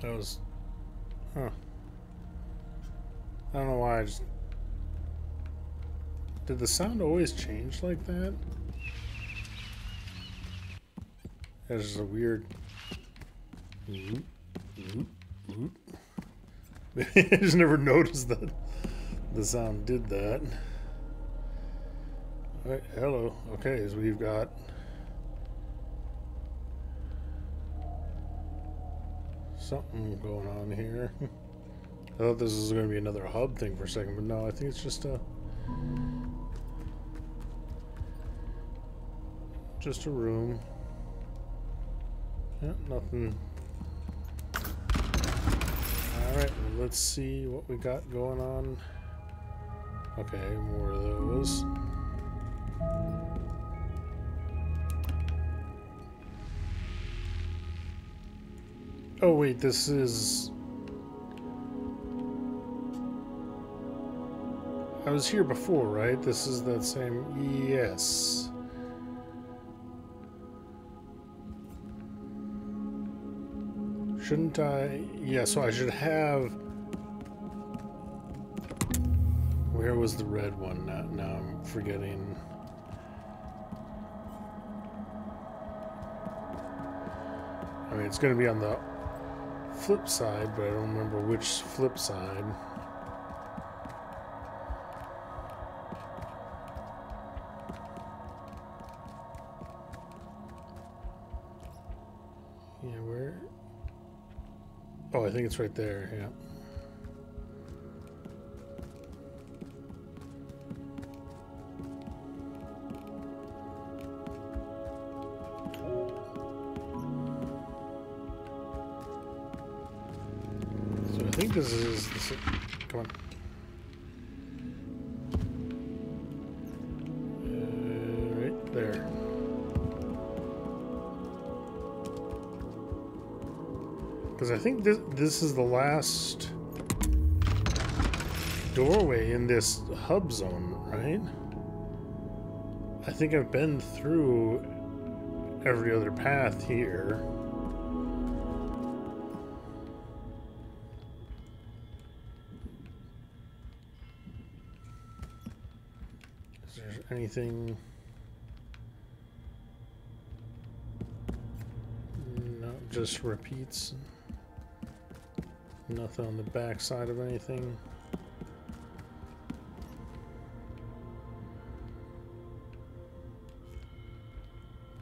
That was... Huh. I don't know why I just... Did the sound always change like that? That's a weird... I just never noticed that the sound did that. Alright, hello. Okay, so we've got... Something going on here. I thought this was going to be another hub thing for a second, but no, I think it's just a... Just a room. Yeah, nothing. Alright, well, let's see what we got going on. Okay, more of those. Oh wait, this is... I was here before, right? This is that same... Yes. Shouldn't I... Yeah, so I should have... Where was the red one? Now, now I'm forgetting... I mean, it's going to be on the flip side, but I don't remember which flip side. Yeah, where? Oh, I think it's right there, yeah. So I this is come on. Uh, right there. Because I think this this is the last doorway in this hub zone, right? I think I've been through every other path here. Anything? No, just repeats. Nothing on the back side of anything.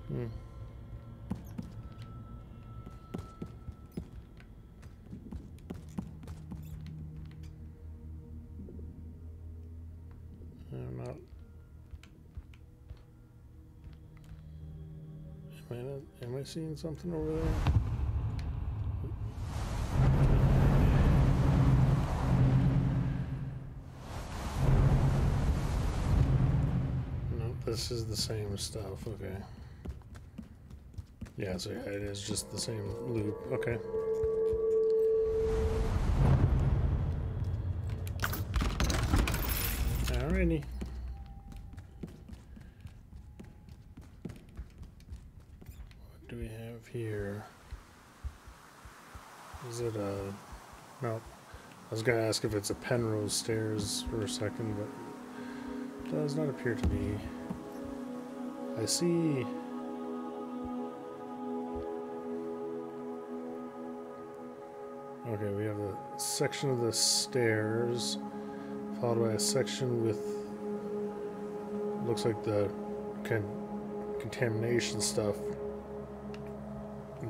Hmm. Seeing something over there? No, this is the same stuff. Okay. Yeah, so it is just the same loop. Okay. Alrighty. What do we have here? Is it a... No. I was going to ask if it's a Penrose stairs for a second, but does not appear to be. I see... Okay, we have a section of the stairs, followed by a section with looks like the con contamination stuff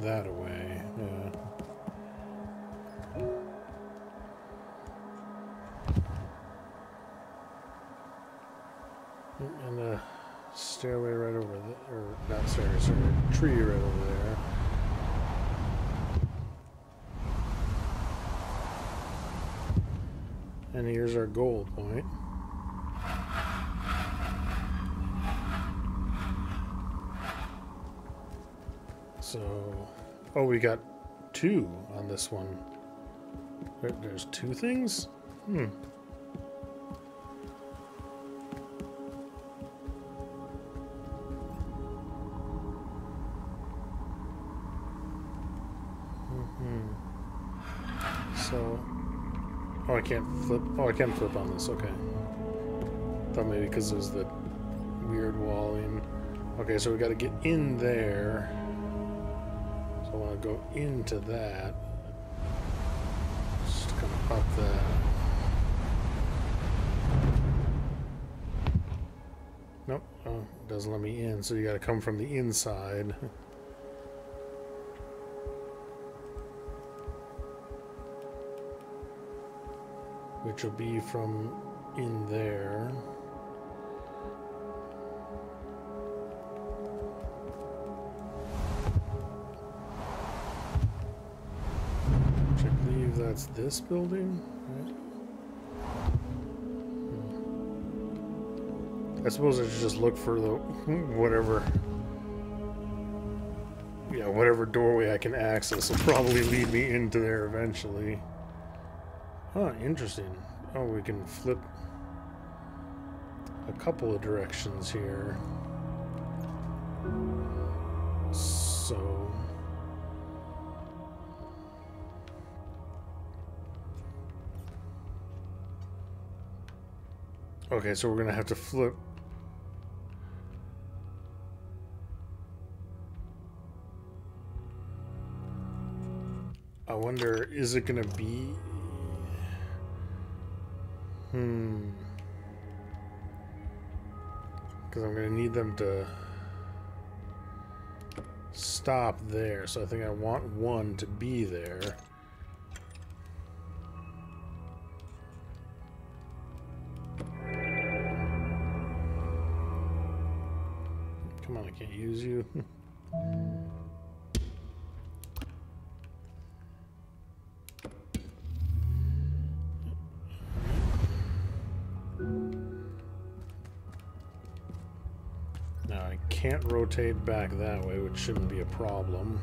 that away. Yeah. Stairway right over there, or not stairway, sorry, tree right over there. And here's our goal point. So, oh, we got two on this one. There, there's two things? Hmm. Can't flip. Oh, I can't flip on this. Okay. Thought maybe because there's the weird walling. Okay, so we got to get in there. So I want to go into that. Just kind of up that. Nope. Oh, doesn't let me in. So you got to come from the inside. which will be from in there. Which I believe that's this building? Hmm. I suppose I should just look for the whatever yeah, whatever doorway I can access will probably lead me into there eventually. Huh, interesting. Oh, we can flip a couple of directions here. So... Okay, so we're to have to flip I wonder, is it going to be Hmm. Because I'm going to need them to stop there. So I think I want one to be there. Come on, I can't use you. rotate back that way, which shouldn't be a problem.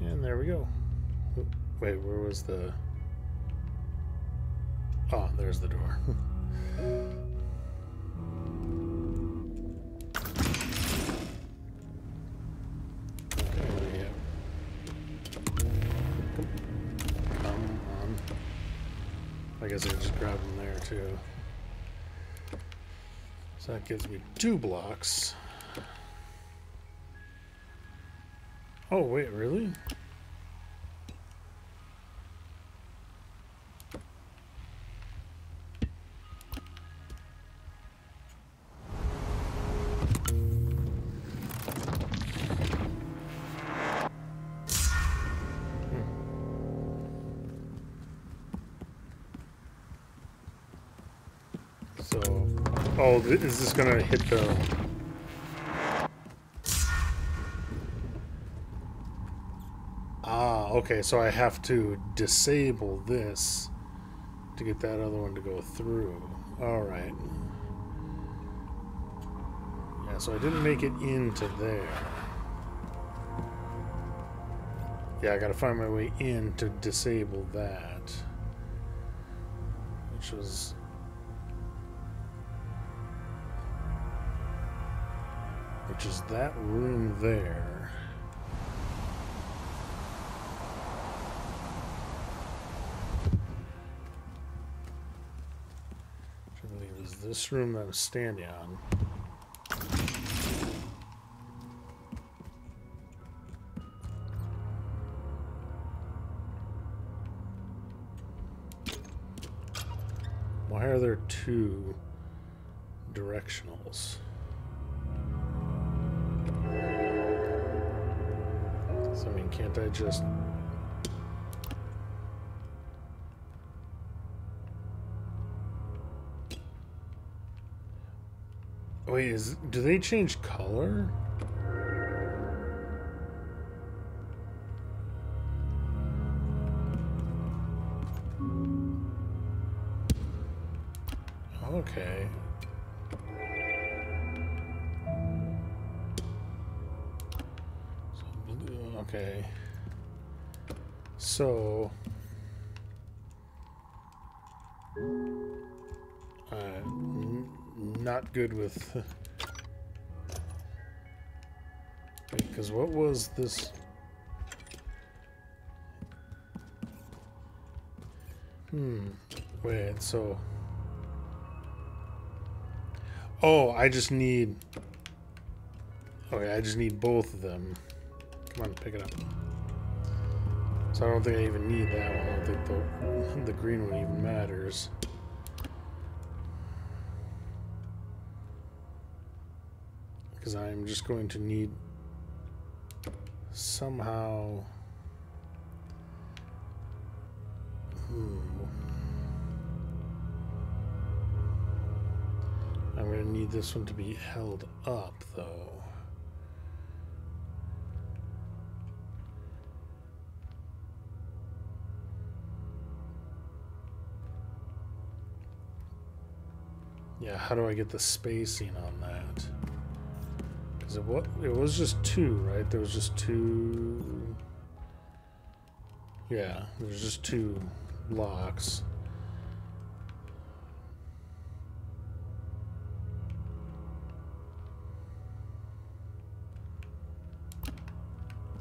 And there we go. Wait, where was the... Oh, there's the door. guess I just grab them there too. So that gives me two blocks. Oh, wait, really? Is this gonna hit the... Ah, okay, so I have to disable this to get that other one to go through. Alright. Yeah, so I didn't make it into there. Yeah, I gotta find my way in to disable that. Which was which is that room there. I believe is this room that I'm standing on. Why are there two directionals? I just... Wait, is do they change color? Okay. Okay. So... Uh, n- not good with... Because what was this... Hmm. Wait, so... Oh, I just need... Okay, I just need both of them. Come on, pick it up. So I don't think I even need that one. I don't think the, the green one even matters. Because I'm just going to need somehow... Hmm. I'm going to need this one to be held up, though. Yeah, how do I get the spacing on that? Because it, what, it was just two, right? There was just two... Yeah, there's just two blocks.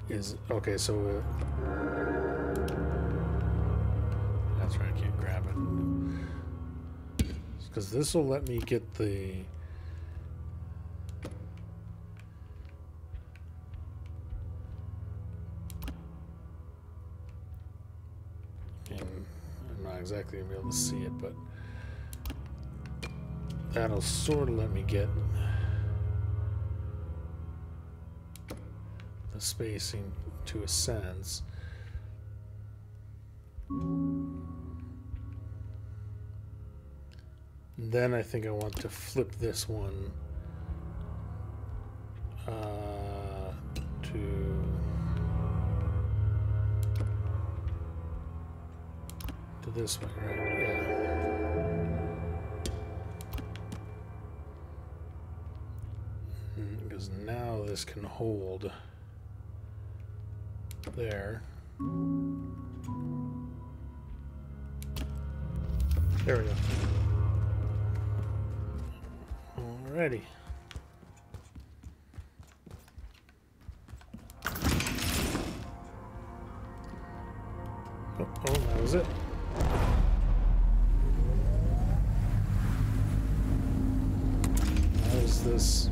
Is okay, so uh, that's right. I can't grab it because this will let me get the. I'm not exactly gonna be able to see it, but that'll sort of let me get the spacing to a sense. Then I think I want to flip this one uh, to to this way, right? Yeah. Because now this can hold there. There we go. Alrighty. Oh, oh, that was it. This?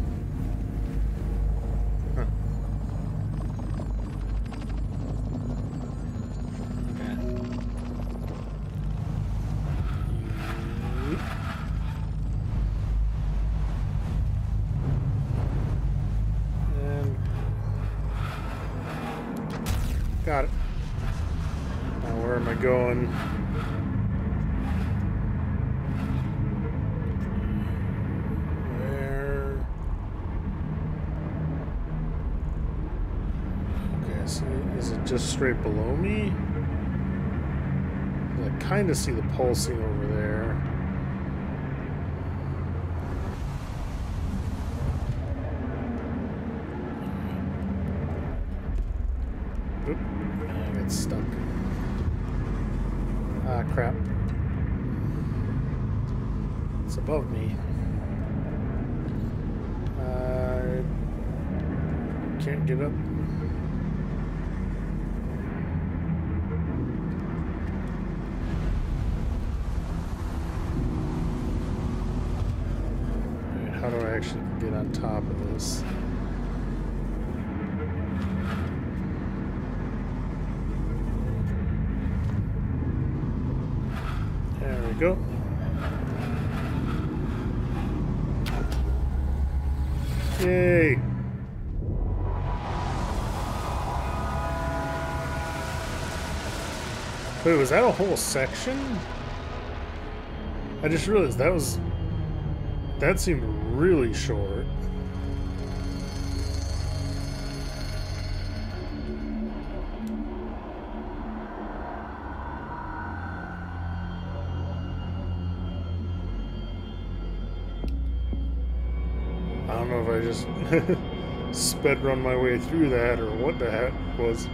Just straight below me? I kind of see the pulsing over there. Oop, I got stuck. Ah, crap. It's above me. I can't get up. Alright, How do I actually get on top of this? There we go. Yay! Wait, was that a whole section? I just realized that was... That seemed really short. I don't know if I just sped run my way through that or what the heck was.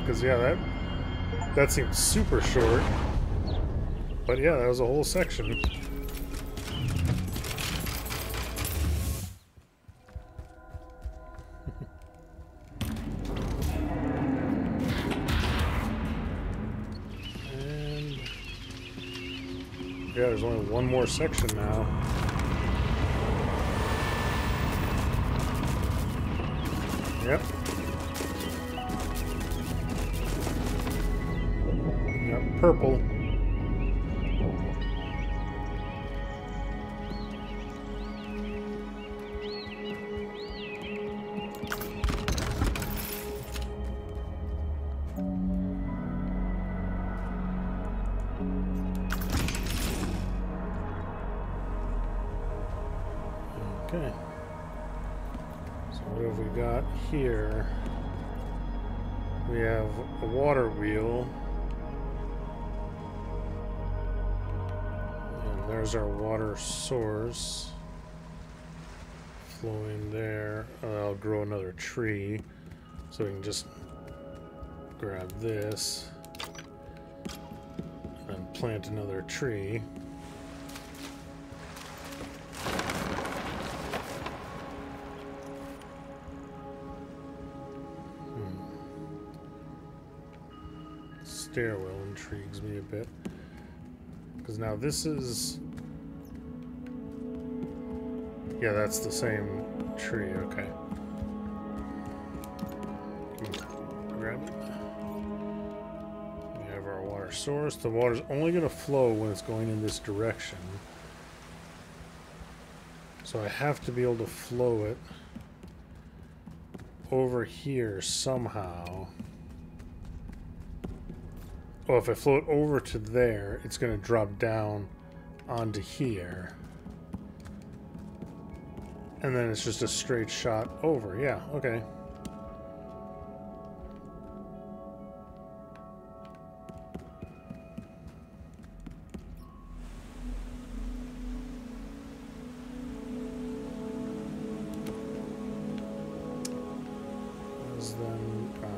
Because, yeah, that, that seems super short. But yeah, that was a whole section. and... Yeah, there's only one more section now. Yep, purple. Source flowing there. I'll grow another tree so we can just grab this and plant another tree. Hmm. stairwell intrigues me a bit. Because now this is... Yeah, that's the same tree, okay. Grab it. We have our water source. The water's only going to flow when it's going in this direction. So I have to be able to flow it over here somehow. Oh, if I float over to there, it's going to drop down onto here. And then it's just a straight shot over. Yeah, okay. then uh,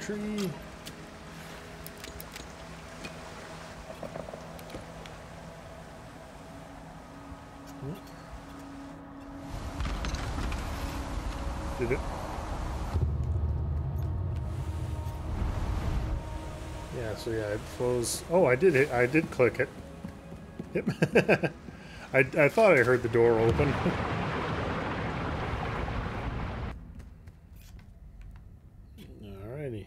tree. Did it? Yeah, so yeah, it flows. Oh, I did it. I did click it. Yep. I, I thought I heard the door open. Alrighty.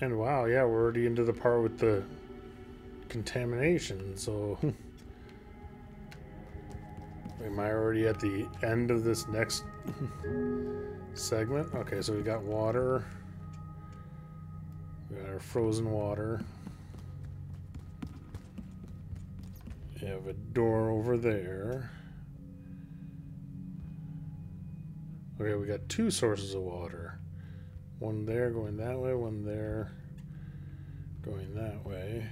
And wow, yeah, we're already into the part with the contamination, so... Hmm. Am I already at the end of this next segment? Okay, so we got water. We got our frozen water. We have a door over there. Okay, we got two sources of water. One there going that way, one there going that way.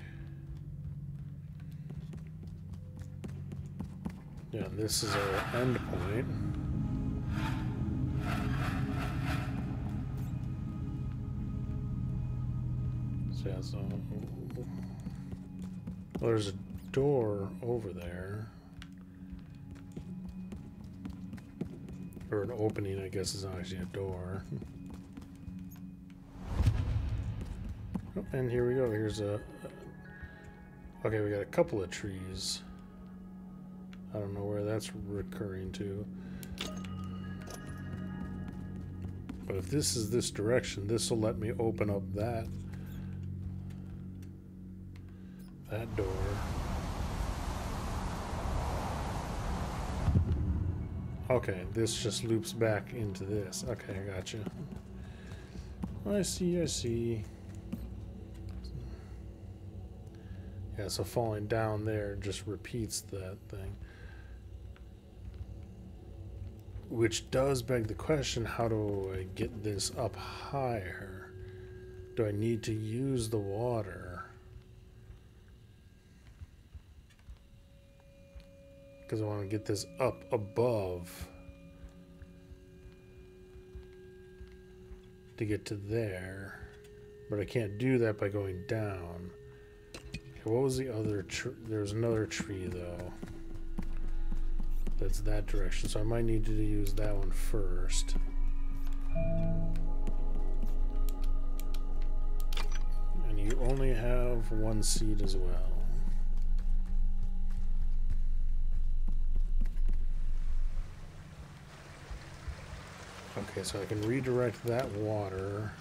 Yeah, this is our end point. So yeah, so well, there's a door over there. Or an opening, I guess, is not actually a door. Oh, and here we go. Here's a... Okay, we got a couple of trees. I don't know where that's recurring to. But if this is this direction, this will let me open up that that door. Okay, this just loops back into this. Okay, I got you. I see, I see. Yeah, so falling down there just repeats that thing. Which does beg the question, how do I get this up higher? Do I need to use the water? Because I want to get this up above to get to there. But I can't do that by going down. What was the other tree? There's another tree though that's that direction. So I might need to use that one first. And you only have one seed as well. Okay, so I can redirect that water.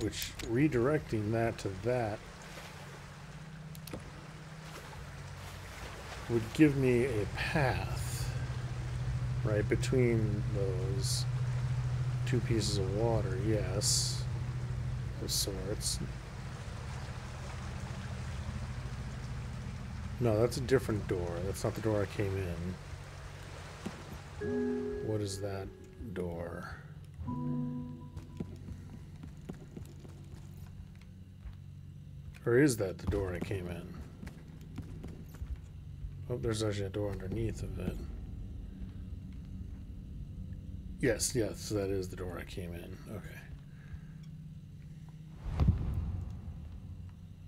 Which, redirecting that to that would give me a path, right, between those two pieces of water, yes, of sorts. No, that's a different door. That's not the door I came in. What is that door? Or is that the door I came in? Oh, there's actually a door underneath of it. Yes, yes, that is the door I came in. Okay.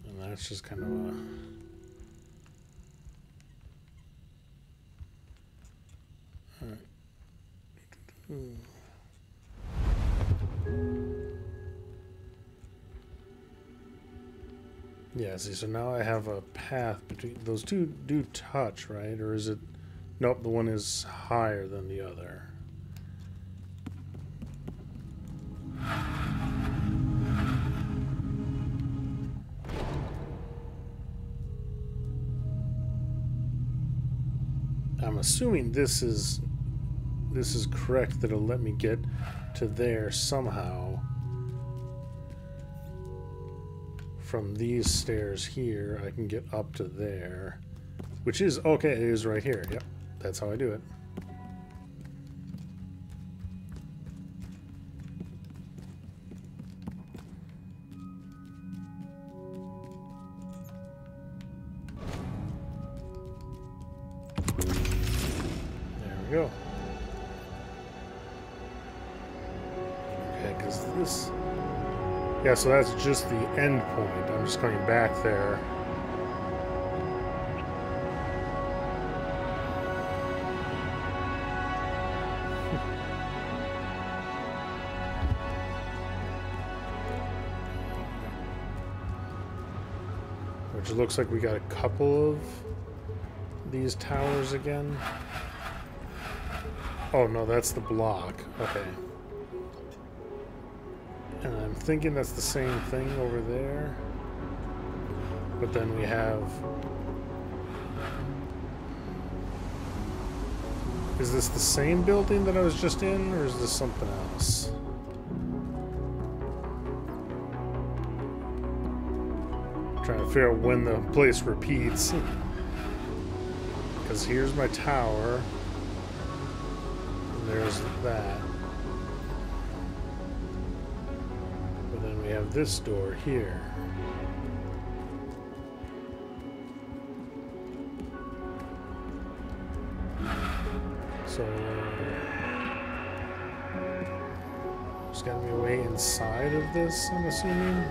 And that's just kind of a... Yeah, see, so now I have a path between those two do touch, right? Or is it nope, the one is higher than the other. I'm assuming this is this is correct that it'll let me get to there somehow from these stairs here I can get up to there which is okay it is right here. Yep that's how I do it so that's just the end point. I'm just going back there. Which looks like we got a couple of these towers again. Oh no, that's the block. Okay. Thinking that's the same thing over there. But then we have... Is this the same building that I was just in, or is this something else? I'm trying to figure out when the place repeats. Because here's my tower. There's that. Have this door here. So there's gotta be a way inside of this, I'm assuming.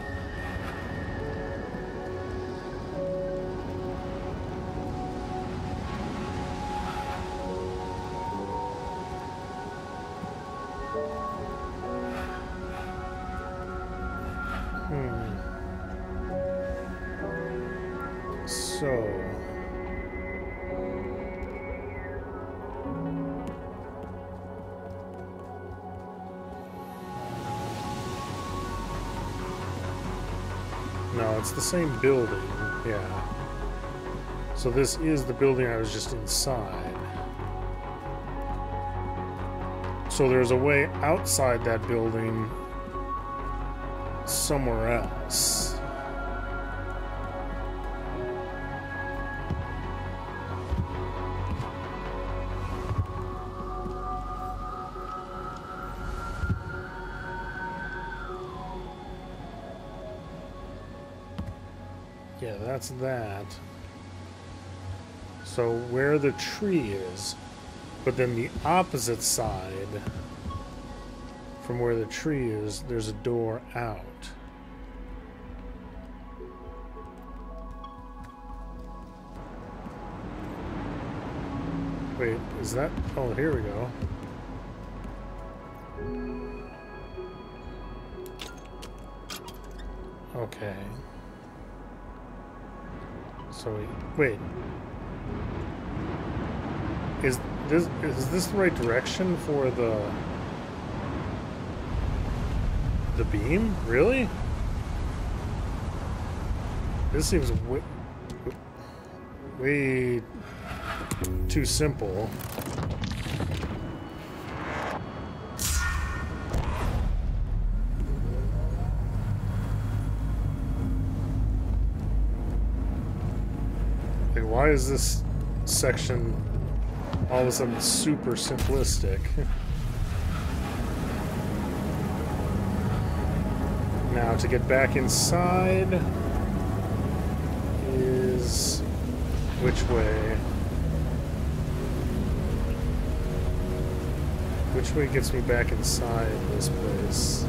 It's the same building, yeah. So this is the building I was just inside. So there's a way outside that building somewhere else. that. So where the tree is, but then the opposite side from where the tree is, there's a door out. Wait, is that? Oh, here we go. Okay. So we, wait. Is this is this the right direction for the the beam? Really? This seems way, way too simple. Like, why is this section all of a sudden super simplistic? now, to get back inside is which way? Which way gets me back inside this place?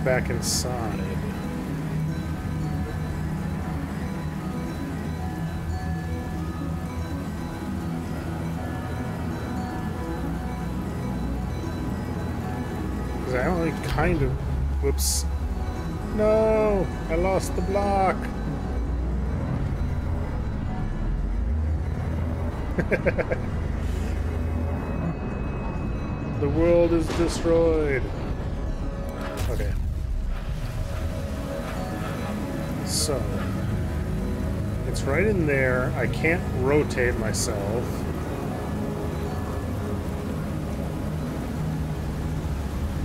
Way back inside? Because I only kind of... Whoops. No! I lost the block! the world is destroyed. Okay. So... It's right in there. I can't rotate myself.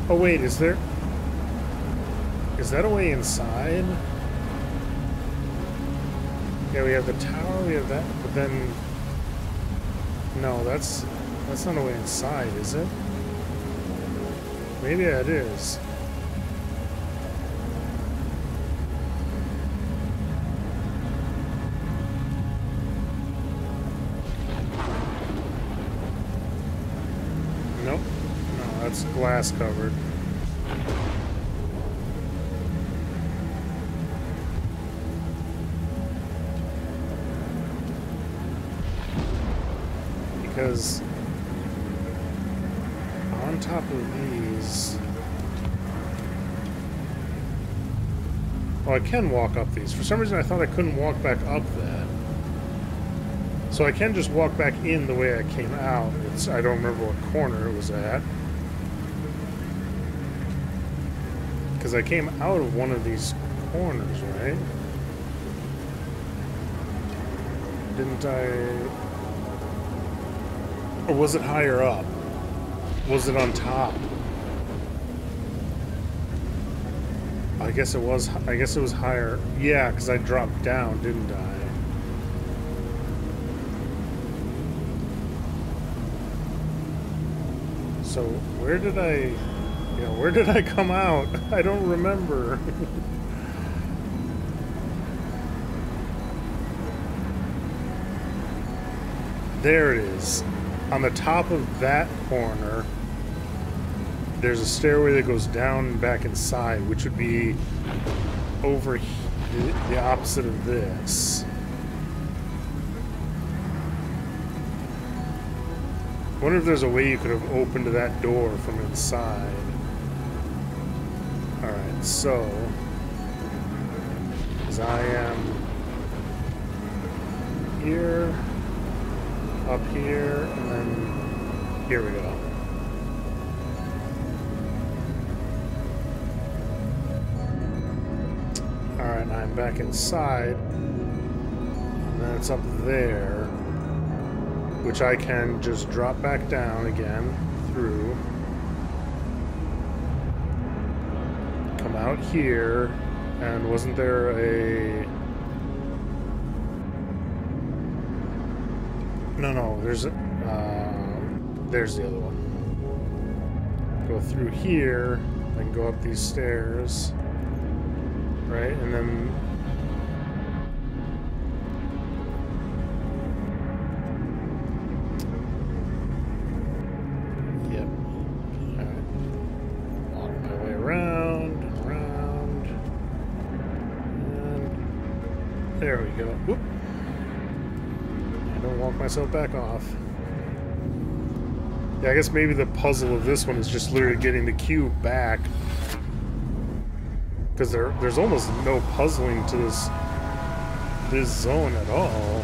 Oh wait, is there... Is that a way inside? Yeah, we have the tower, we have that, but then... No, that's... That's not a way inside, is it? Maybe it is. Glass covered. Because on top of these... Oh, I can walk up these. For some reason I thought I couldn't walk back up that. So I can just walk back in the way I came out. It's I don't remember what corner it was at. Because I came out of one of these corners, right? Didn't I... Or was it higher up? Was it on top? I guess it was. I guess it was higher. Yeah, because I dropped down, didn't I? So where did I? Where did I come out? I don't remember. there it is on the top of that corner, there's a stairway that goes down and back inside, which would be over the, the opposite of this. wonder if there's a way you could have opened that door from inside. So... As I am here up here, and then here we go. Alright, I'm back inside. And then it's up there, which I can just drop back down again through. Come out here, and wasn't there a No, no, there's a, uh, there's the other one. Go through here, then go up these stairs, right, and then myself back off. Yeah, I guess maybe the puzzle of this one is just literally getting the cube back. Because there, there's almost no puzzling to this this zone at all.